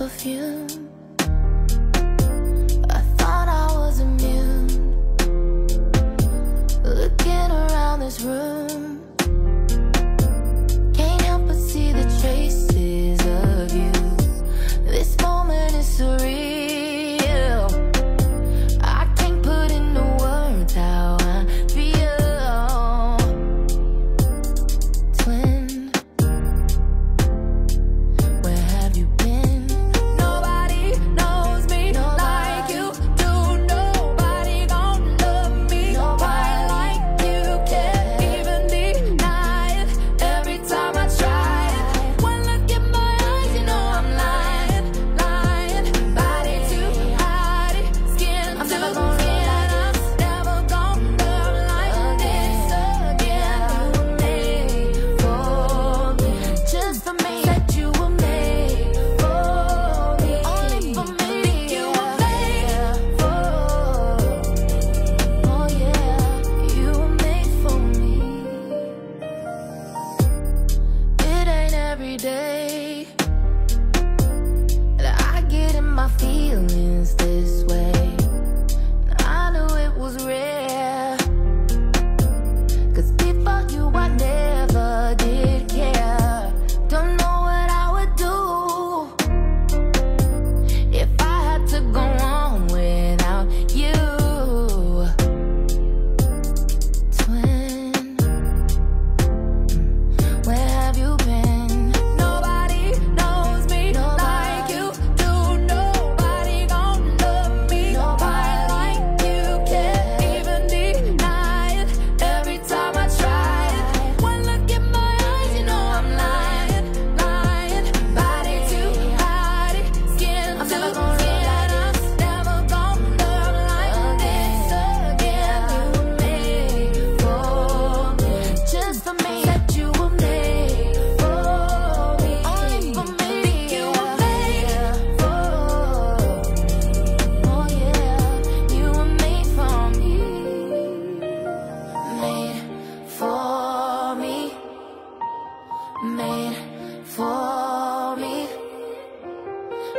perfume.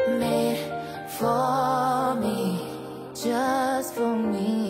made for me, just for me.